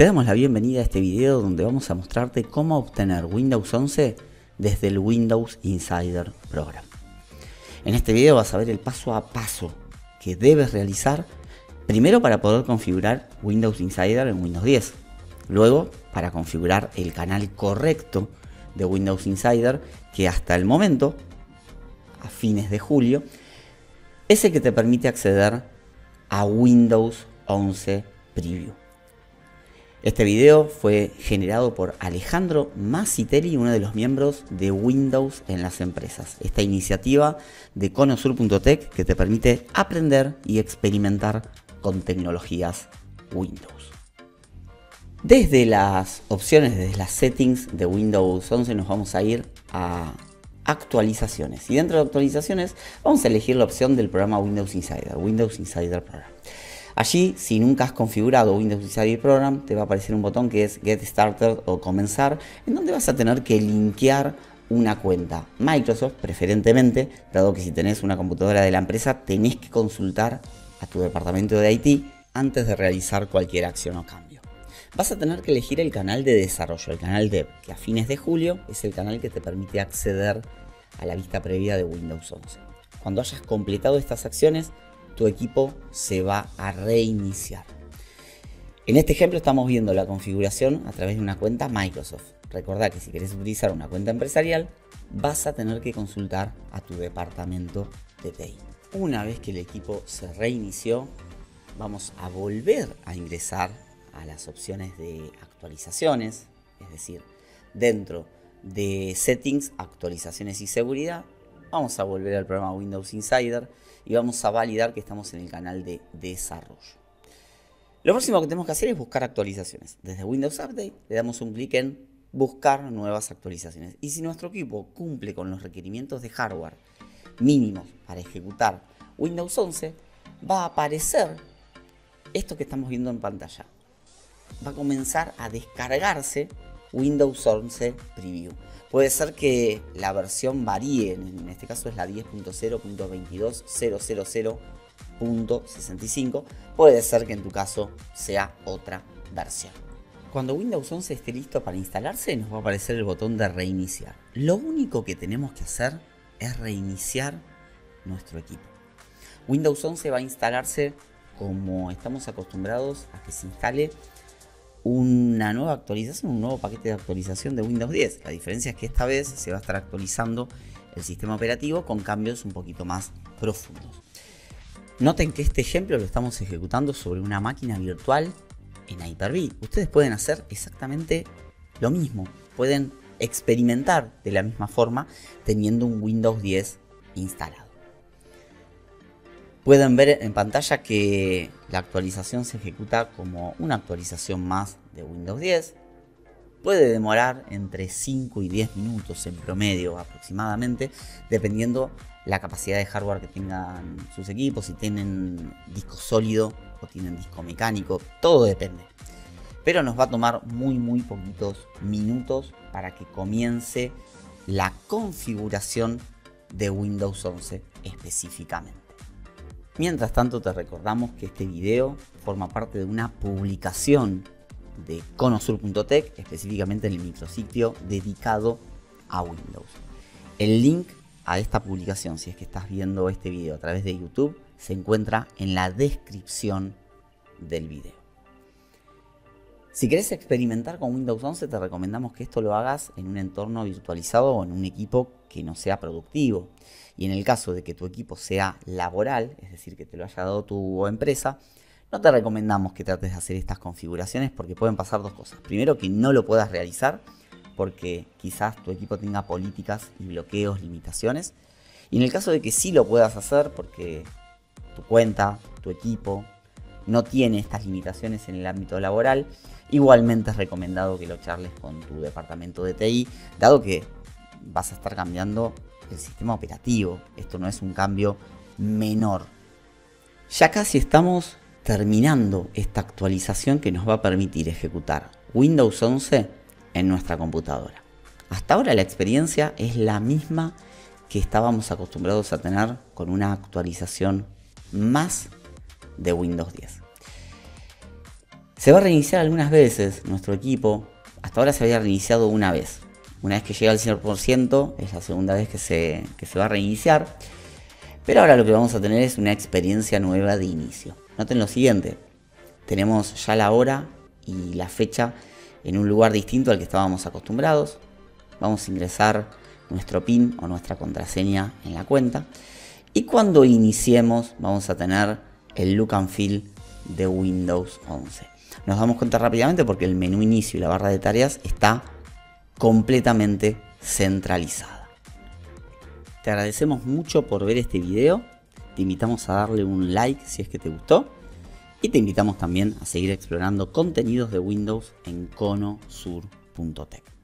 Te damos la bienvenida a este video donde vamos a mostrarte cómo obtener Windows 11 desde el Windows Insider Program. En este video vas a ver el paso a paso que debes realizar primero para poder configurar Windows Insider en Windows 10, luego para configurar el canal correcto de Windows Insider que hasta el momento, a fines de julio, es el que te permite acceder a Windows 11 Preview. Este video fue generado por Alejandro Massitelli, uno de los miembros de Windows en las empresas. Esta iniciativa de conosur.tech que te permite aprender y experimentar con tecnologías Windows. Desde las opciones, desde las settings de Windows 11 nos vamos a ir a actualizaciones. Y dentro de actualizaciones vamos a elegir la opción del programa Windows Insider, Windows Insider Program. Allí, si nunca has configurado Windows Insider Program, te va a aparecer un botón que es Get Started o Comenzar, en donde vas a tener que linkear una cuenta Microsoft, preferentemente, dado que si tenés una computadora de la empresa, tenés que consultar a tu departamento de IT antes de realizar cualquier acción o cambio. Vas a tener que elegir el canal de desarrollo, el canal Dev, que a fines de julio es el canal que te permite acceder a la vista previa de Windows 11. Cuando hayas completado estas acciones, tu equipo se va a reiniciar. En este ejemplo estamos viendo la configuración a través de una cuenta Microsoft. Recordá que si quieres utilizar una cuenta empresarial, vas a tener que consultar a tu departamento de TI. Una vez que el equipo se reinició, vamos a volver a ingresar a las opciones de actualizaciones, es decir, dentro de settings, actualizaciones y seguridad, vamos a volver al programa Windows Insider y vamos a validar que estamos en el canal de desarrollo. Lo próximo que tenemos que hacer es buscar actualizaciones. Desde Windows Update le damos un clic en buscar nuevas actualizaciones. Y si nuestro equipo cumple con los requerimientos de hardware mínimos para ejecutar Windows 11, va a aparecer esto que estamos viendo en pantalla. Va a comenzar a descargarse Windows 11 Preview. Puede ser que la versión varíe, en este caso es la 10.0.22.000.65, puede ser que en tu caso sea otra versión. Cuando Windows 11 esté listo para instalarse nos va a aparecer el botón de reiniciar. Lo único que tenemos que hacer es reiniciar nuestro equipo. Windows 11 va a instalarse como estamos acostumbrados a que se instale una nueva actualización, un nuevo paquete de actualización de Windows 10. La diferencia es que esta vez se va a estar actualizando el sistema operativo con cambios un poquito más profundos. Noten que este ejemplo lo estamos ejecutando sobre una máquina virtual en Hyper-V. Ustedes pueden hacer exactamente lo mismo. Pueden experimentar de la misma forma teniendo un Windows 10 instalado. Pueden ver en pantalla que la actualización se ejecuta como una actualización más de Windows 10. Puede demorar entre 5 y 10 minutos en promedio aproximadamente, dependiendo la capacidad de hardware que tengan sus equipos, si tienen disco sólido o tienen disco mecánico, todo depende. Pero nos va a tomar muy muy poquitos minutos para que comience la configuración de Windows 11 específicamente. Mientras tanto te recordamos que este video forma parte de una publicación de conosur.tech, específicamente en el micrositio dedicado a Windows. El link a esta publicación, si es que estás viendo este video a través de YouTube, se encuentra en la descripción del video. Si querés experimentar con Windows 11, te recomendamos que esto lo hagas en un entorno virtualizado o en un equipo que no sea productivo. Y en el caso de que tu equipo sea laboral, es decir, que te lo haya dado tu empresa, no te recomendamos que trates de hacer estas configuraciones porque pueden pasar dos cosas. Primero, que no lo puedas realizar porque quizás tu equipo tenga políticas y bloqueos, limitaciones. Y en el caso de que sí lo puedas hacer porque tu cuenta, tu equipo, no tiene estas limitaciones en el ámbito laboral, igualmente es recomendado que lo charles con tu departamento de TI, dado que vas a estar cambiando el sistema operativo. Esto no es un cambio menor. Ya casi estamos terminando esta actualización que nos va a permitir ejecutar Windows 11 en nuestra computadora. Hasta ahora la experiencia es la misma que estábamos acostumbrados a tener con una actualización más de Windows 10. Se va a reiniciar algunas veces nuestro equipo. Hasta ahora se había reiniciado una vez. Una vez que llega al 100% es la segunda vez que se, que se va a reiniciar. Pero ahora lo que vamos a tener es una experiencia nueva de inicio. Noten lo siguiente. Tenemos ya la hora y la fecha en un lugar distinto al que estábamos acostumbrados. Vamos a ingresar nuestro PIN o nuestra contraseña en la cuenta. Y cuando iniciemos vamos a tener el look and feel de Windows 11. Nos damos cuenta rápidamente porque el menú inicio y la barra de tareas está completamente centralizada. Te agradecemos mucho por ver este video. Te invitamos a darle un like si es que te gustó. Y te invitamos también a seguir explorando contenidos de Windows en conosur.tech.